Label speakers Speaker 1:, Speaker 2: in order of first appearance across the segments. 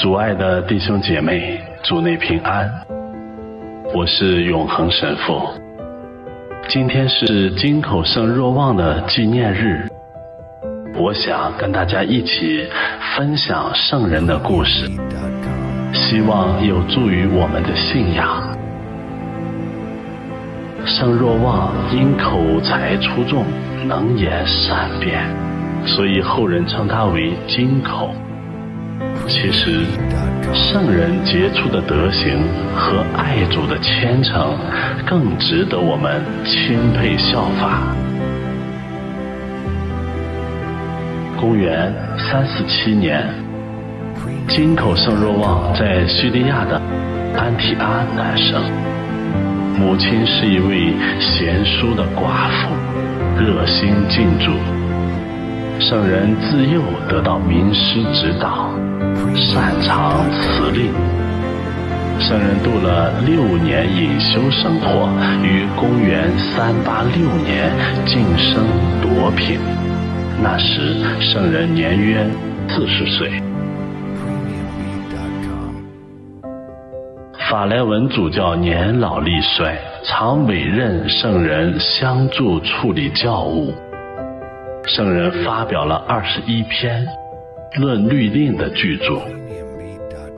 Speaker 1: 主爱的弟兄姐妹，主内平安。我是永恒神父。今天是金口圣若望的纪念日，我想跟大家一起分享圣人的故事，希望有助于我们的信仰。圣若望因口才出众，能言善辩，所以后人称他为金口。其实，圣人杰出的德行和爱主的虔诚，更值得我们钦佩效法。公元三四七年，金口圣若望在叙利亚的安提阿诞生，母亲是一位贤淑的寡妇，热心敬主。圣人自幼得到名师指导。擅长辞令，圣人度了六年隐修生活，于公元三八六年晋升铎品。那时圣人年约四十岁。法莱文主教年老力衰，常委任圣人相助处理教务。圣人发表了二十一篇。论律令的巨著，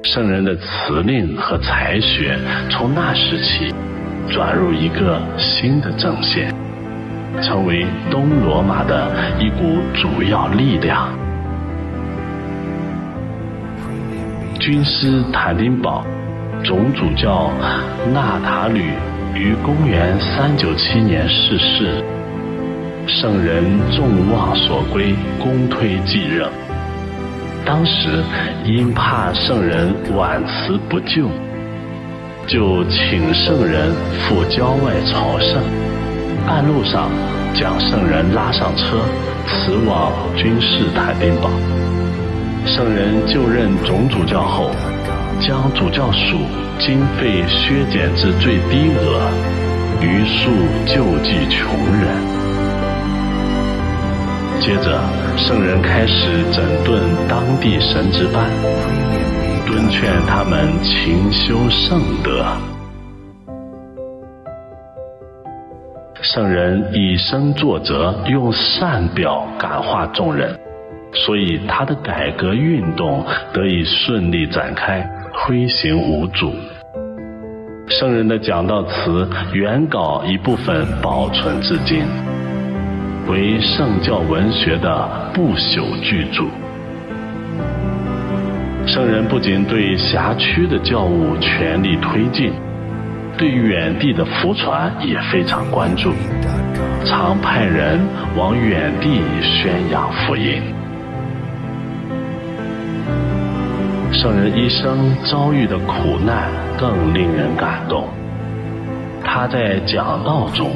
Speaker 1: 圣人的辞令和才学从那时起转入一个新的正线，成为东罗马的一股主要力量。军师坦丁堡总主教纳塔吕于公元三九七年逝世，圣人众望所归，公推继任。当时因怕圣人晚辞不救，就请圣人赴郊外朝圣。半路上将圣人拉上车，辞往君士坦丁堡。圣人就任总主教后，将主教署经费削减至最低额，余数救济穷人。接着，圣人开始整顿当地神职班，敦劝他们勤修圣德。圣人以身作则，用善表感化众人，所以他的改革运动得以顺利展开，推行无阻。圣人的讲道词原稿一部分保存至今。为圣教文学的不朽巨著。圣人不仅对辖区的教务全力推进，对远地的福传也非常关注，常派人往远地宣扬福音。圣人一生遭遇的苦难更令人感动，他在讲道中。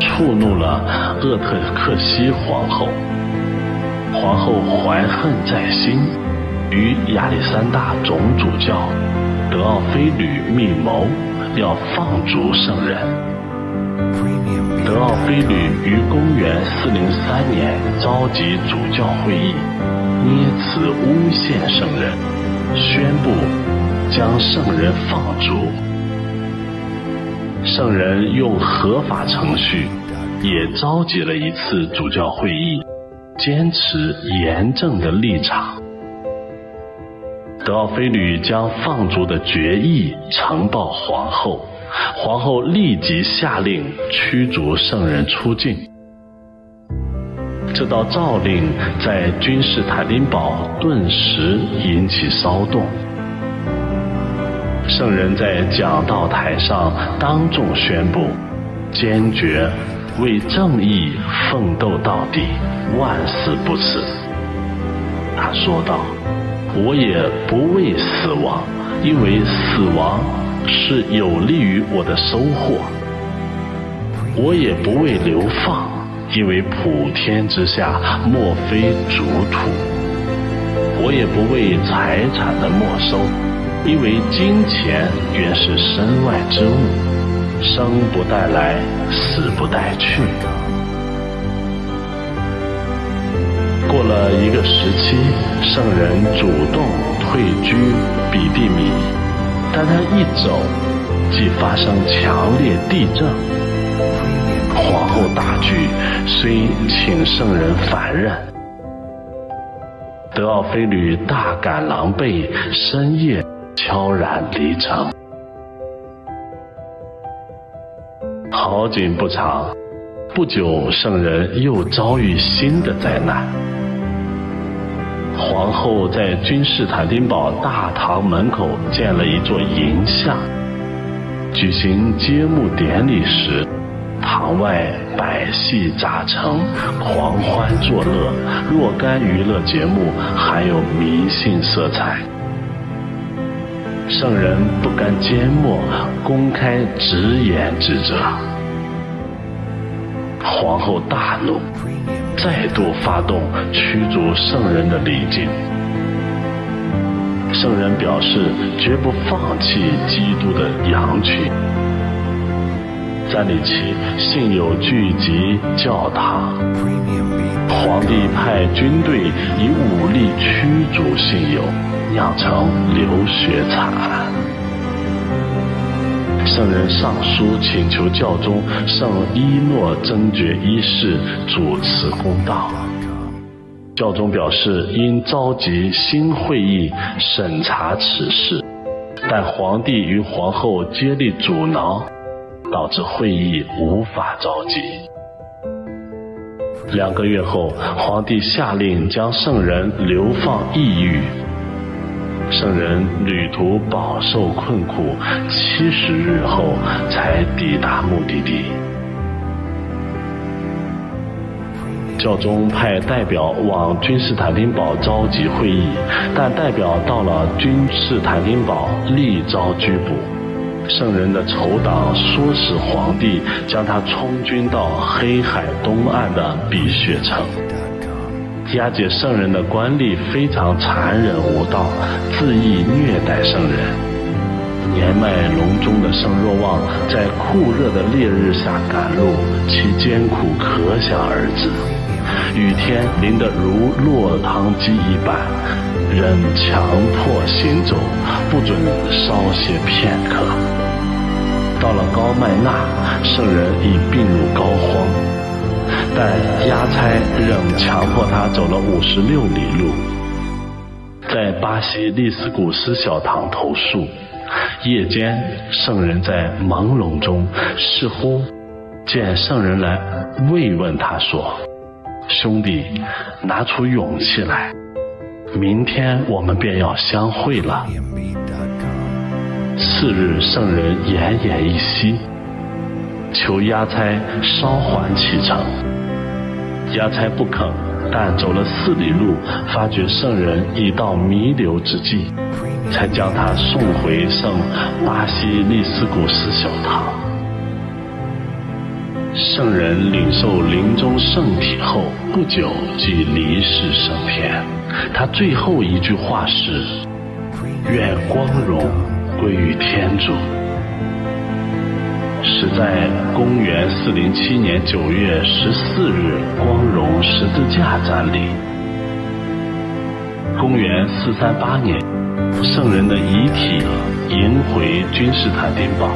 Speaker 1: 触怒了厄特克西皇后，皇后怀恨在心，与亚历山大总主教德奥菲吕密谋，要放逐圣人。德奥菲吕于公元四零三年召集主教会议，捏此诬陷圣人，宣布将圣人放逐。圣人用合法程序，也召集了一次主教会议，坚持严正的立场。德奥菲吕将放逐的决议呈报皇后，皇后立即下令驱逐圣人出境。这道诏令在君士坦丁堡顿时引起骚动。圣人在讲道台上当众宣布，坚决为正义奋斗到底，万死不辞。他说道：“我也不为死亡，因为死亡是有利于我的收获；我也不为流放，因为普天之下莫非主土；我也不为财产的没收。”因为金钱原是身外之物，生不带来，死不带去。过了一个时期，圣人主动退居比地米，但他一走，即发生强烈地震。皇后大惧，虽请圣人返任。德奥菲吕大感狼狈，深夜悄然离城。好景不长，不久圣人又遭遇新的灾难。皇后在君士坦丁堡大堂门口建了一座银像，举行揭幕典礼时。堂外百戏杂陈，狂欢作乐，若干娱乐节目含有迷信色彩。圣人不甘缄默，公开直言指责。皇后大怒，再度发动驱逐圣人的礼敬。圣人表示绝不放弃基督的羊群。三里期，信友聚集教堂，皇帝派军队以武力驱逐信友，酿成流血惨案。圣人上书请求教宗圣伊诺真爵一世主持公道。教宗表示应召集新会议审查此事，但皇帝与皇后接力阻挠。导致会议无法召集。两个月后，皇帝下令将圣人流放异域。圣人旅途饱受困苦，七十日后才抵达目的地。教宗派代表往君士坦丁堡召集会议，但代表到了君士坦丁堡立遭拘捕。圣人的仇党唆使皇帝将他充军到黑海东岸的碧血城。押解圣人的官吏非常残忍无道，恣意虐待圣人。年迈隆中的圣若望在酷热的烈日下赶路，其艰苦可想而知。雨天淋得如落汤鸡一般，仍强迫行走，不准稍歇片刻。到了高麦纳，圣人已病入膏肓，但押差仍强迫他走了五十六里路，在巴西利斯古斯小堂投宿。夜间，圣人在朦胧中似乎见圣人来慰问他说。兄弟，拿出勇气来，明天我们便要相会了。次日，圣人奄奄一息，求押差稍缓启程。押差不肯，但走了四里路，发觉圣人已到弥留之际，才将他送回圣巴西利斯古斯小堂。圣人领受临终圣体后不久即离世升天。他最后一句话是：“愿光荣归于天主。”在公元四零七年九月十四日光荣十字架展礼。公元四三八年，圣人的遗体迎回君士坦丁堡。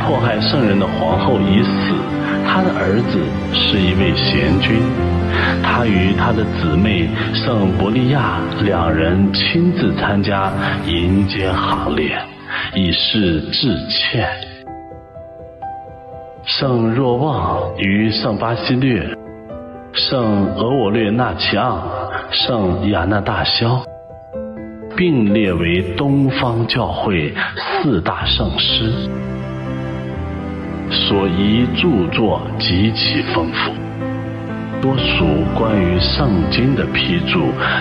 Speaker 1: 迫害圣人的皇后已死。他的儿子是一位贤君，他与他的姊妹圣伯利亚两人亲自参加迎接行列，以示致歉。圣若望与圣巴西略、圣俄我略纳齐昂、圣亚纳大萧并列为东方教会四大圣师。所遗著作极其丰富，多属关于圣经的批注，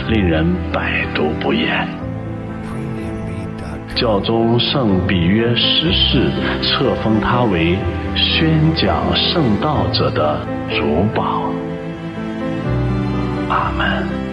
Speaker 1: 令人百读不厌。教宗圣比约十世册封他为宣讲圣道者的主保。阿门。